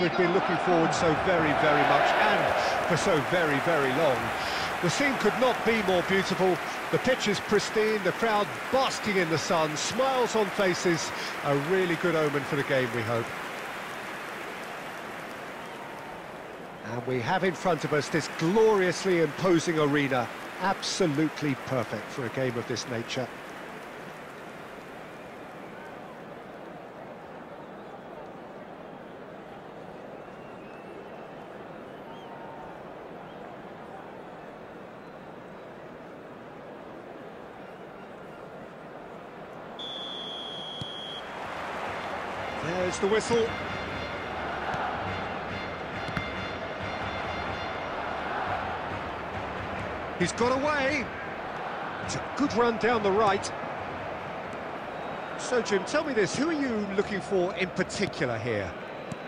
we've been looking forward so very, very much, and for so very, very long. The scene could not be more beautiful. The pitch is pristine, the crowd basking in the sun, smiles on faces. A really good omen for the game, we hope. And we have in front of us this gloriously imposing arena. Absolutely perfect for a game of this nature. There's the whistle. He's got away. It's a good run down the right. So, Jim, tell me this, who are you looking for in particular here?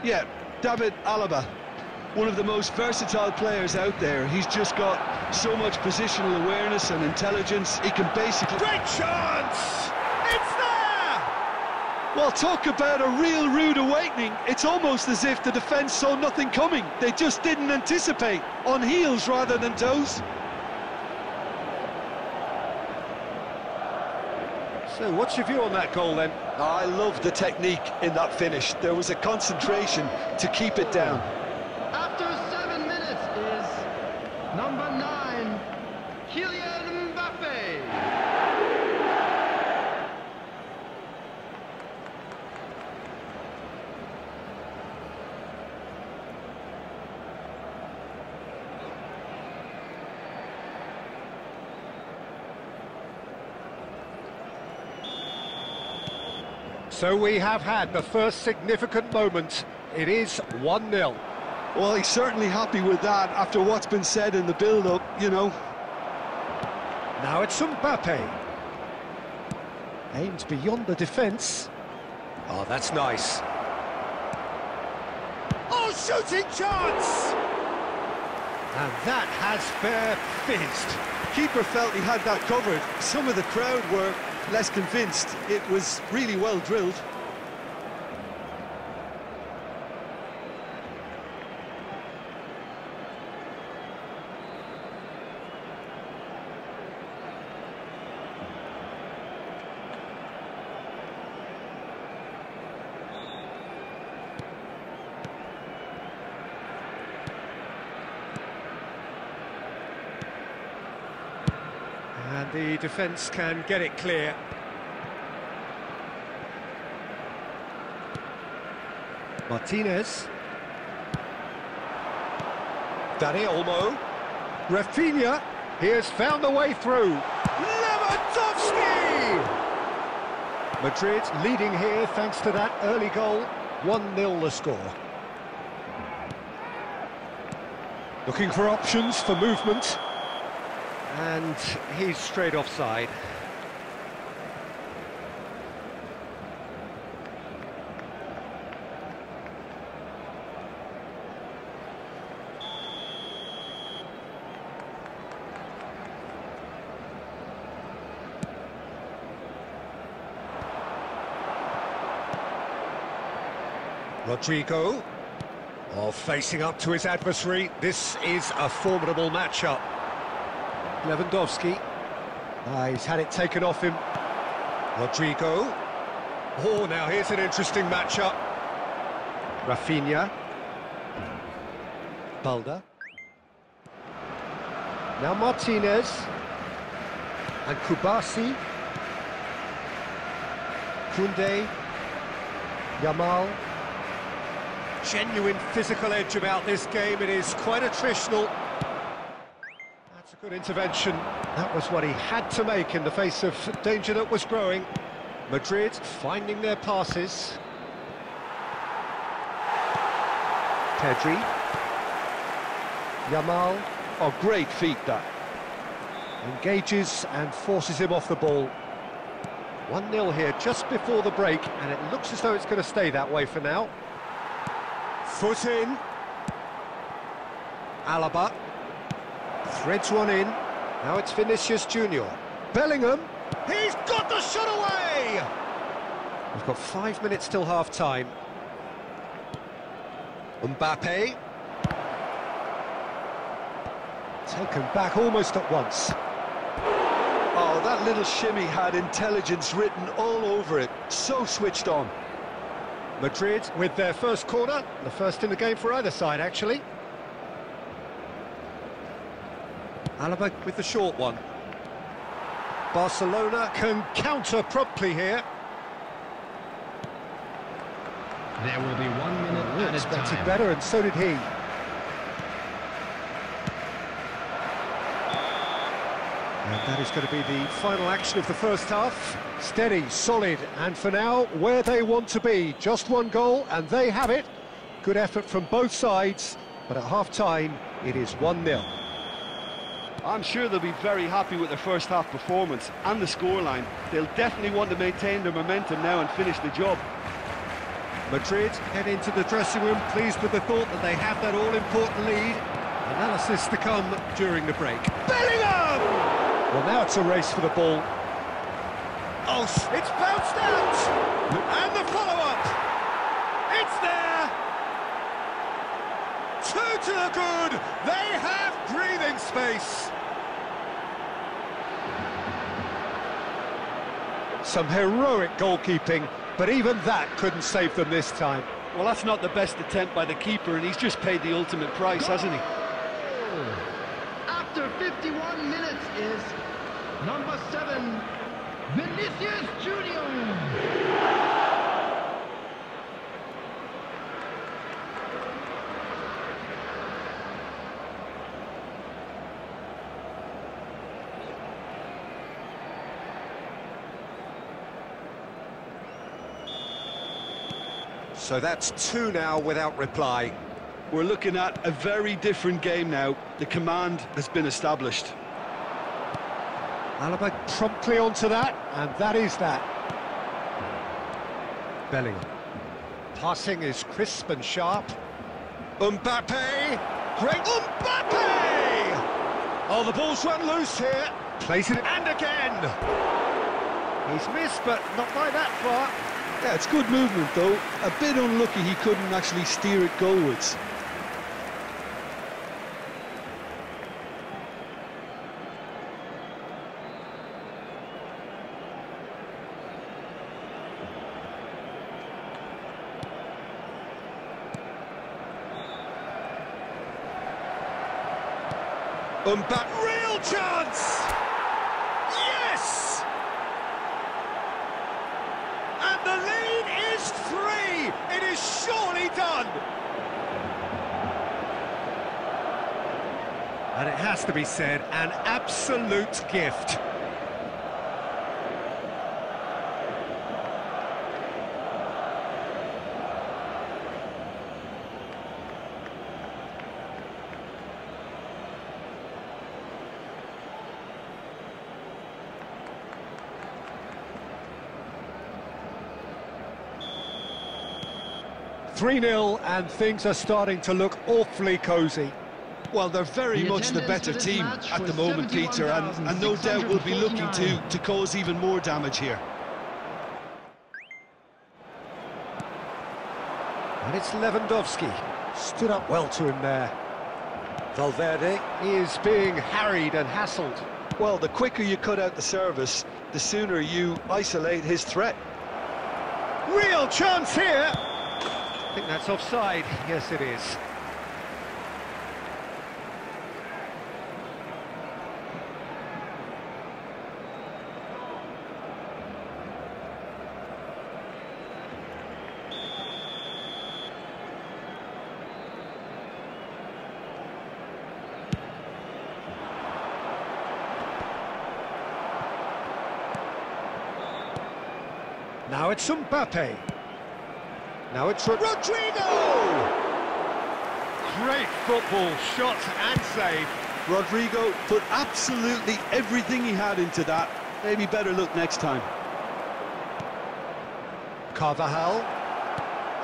Yeah, David Alaba, one of the most versatile players out there. He's just got so much positional awareness and intelligence. He can basically... Great chance! It's there! Well, talk about a real rude awakening. It's almost as if the defence saw nothing coming. They just didn't anticipate, on heels rather than toes. So, what's your view on that goal then? I love the technique in that finish. There was a concentration to keep it down. After seven minutes is number nine, Kylian Mbappe. So we have had the first significant moment. It is 1-0. Well, he's certainly happy with that after what's been said in the build-up, you know. Now it's Mbappe. Aimed beyond the defence. Oh, that's nice. Oh, shooting chance! And that has fair fizzed. Keeper felt he had that covered. Some of the crowd were less convinced. It was really well drilled. And the defence can get it clear. Martinez. Dani Olmo. Rafinha. He has found the way through. Lewandowski! Madrid leading here thanks to that early goal. 1-0 the score. Looking for options for movement. And he's straight offside. Rodrygo, oh, facing up to his adversary. This is a formidable matchup. Lewandowski. Ah, he's had it taken off him. Rodrygo. Oh, now here's an interesting matchup. Rafinha. Balde. Now Martinez. And Cubarsí. Koundé. Yamal. Genuine physical edge about this game. It is quite attritional. Good intervention. That was what he had to make in the face of danger that was growing. Madrid finding their passes. Pedri. Yamal Oh, great feat, that. engages and forces him off the ball. 1-0 here just before the break, and it looks as though it's going to stay that way for now. Foot in. Alaba. Threads one in. Now it's Vinicius Junior. Bellingham. He's got the shot away! We've got five minutes till half-time. Mbappe. Taken back almost at once. Oh, that little shimmy had intelligence written all over it. So switched on. Madrid with their first corner, the first in the game for either side, actually. Alaba with the short one. Barcelona can counter promptly here. There will be one minute added expected time. better, and so did he. And that is going to be the final action of the first half. Steady, solid, and for now, where they want to be. Just one goal, and they have it. Good effort from both sides, but at half-time, it is 1-0. I'm sure they'll be very happy with their first half performance and the scoreline. They'll definitely want to maintain their momentum now and finish the job. Madrid head into the dressing room pleased with the thought that they have that all-important lead. Analysis to come during the break. Bellingham! Well, now it's a race for the ball. Oh, it's bounced out! And the follow-up! It's there! Two to the good! They have breathing space! Some heroic goalkeeping, but even that couldn't save them this time. Well, that's not the best attempt by the keeper, and he's just paid the ultimate price, hasn't he? After 51 minutes is number seven, Vinicius Junior. So that's two now without reply. We're looking at a very different game now. The command has been established. Alaba promptly onto that, and that is that. Bellingham. Passing is crisp and sharp. Mbappe! Great Mbappe! Oh, the ball's run loose here. Plays it, and again! He's missed, but not by that far. Yeah, it's good movement, though. A bit unlucky he couldn't actually steer it goalwards. Um, Mbappe, real chance! Yes! And the lead is three! It is surely done! And it has to be said, an absolute gift. Three 0 and things are starting to look awfully cosy. Well, they're very The much the better team at the moment, Peter, and, and no doubt will be looking to, to cause even more damage here. And it's Lewandowski. Stood up well to him there. Valverde is being harried and hassled. Well, the quicker you cut out the service, the sooner you isolate his threat. Real chance here! Think that's offside. Yes, it is. Now it's Mbappe. Now it's Rodrygo! Great football, shot and save. Rodrygo put absolutely everything he had into that. Maybe better look next time. Carvajal.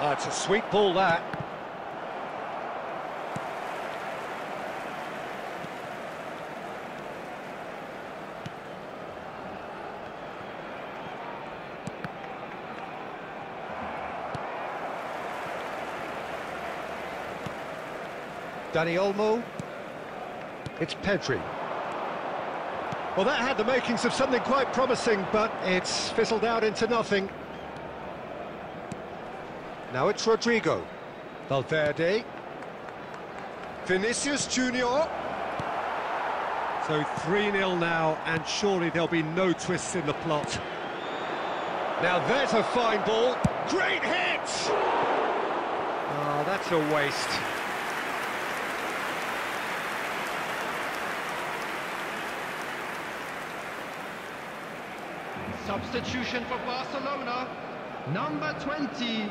Oh, it's a sweet ball, that. Dani Olmo. It's Pedri. Well, that had the makings of something quite promising, but it's fizzled out into nothing. Now it's Rodrygo. Valverde. Vinicius Junior. So 3-0 now, and surely there'll be no twists in the plot. Now there's a fine ball. Great hit! Oh, that's a waste. Substitution for Barcelona. Number 20.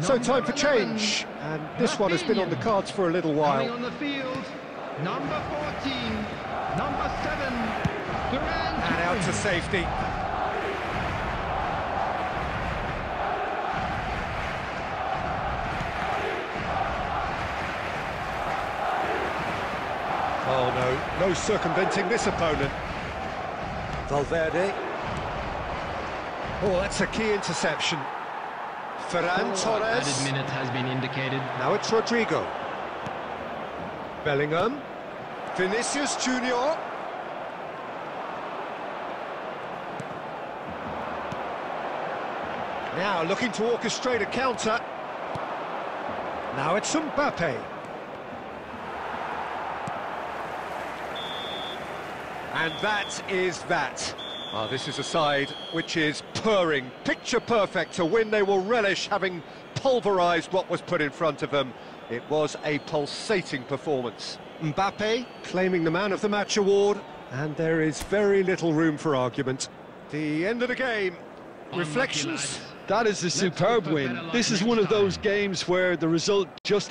So number time for 11, change, and this one has been on the cards for a little Coming while. on the field. Number 14. Number 7. Duran. And out to safety. Oh no, no circumventing this opponent. Valverde. Oh, that's a key interception. Ferran oh, Added Torres. minute has been indicated. Now it's Rodrygo. Bellingham. Vinicius Junior. Now looking to orchestrate a counter. Now it's Mbappe. And that is that. Ah, this is a side which is purring, picture perfect to win. They will relish having pulverised what was put in front of them. It was a pulsating performance. Mbappe claiming the Man of the Match award, and there is very little room for argument. The end of the game. Reflections? lads. That is a superb win. This is one of those games where the result justifies